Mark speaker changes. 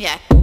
Speaker 1: Yeah.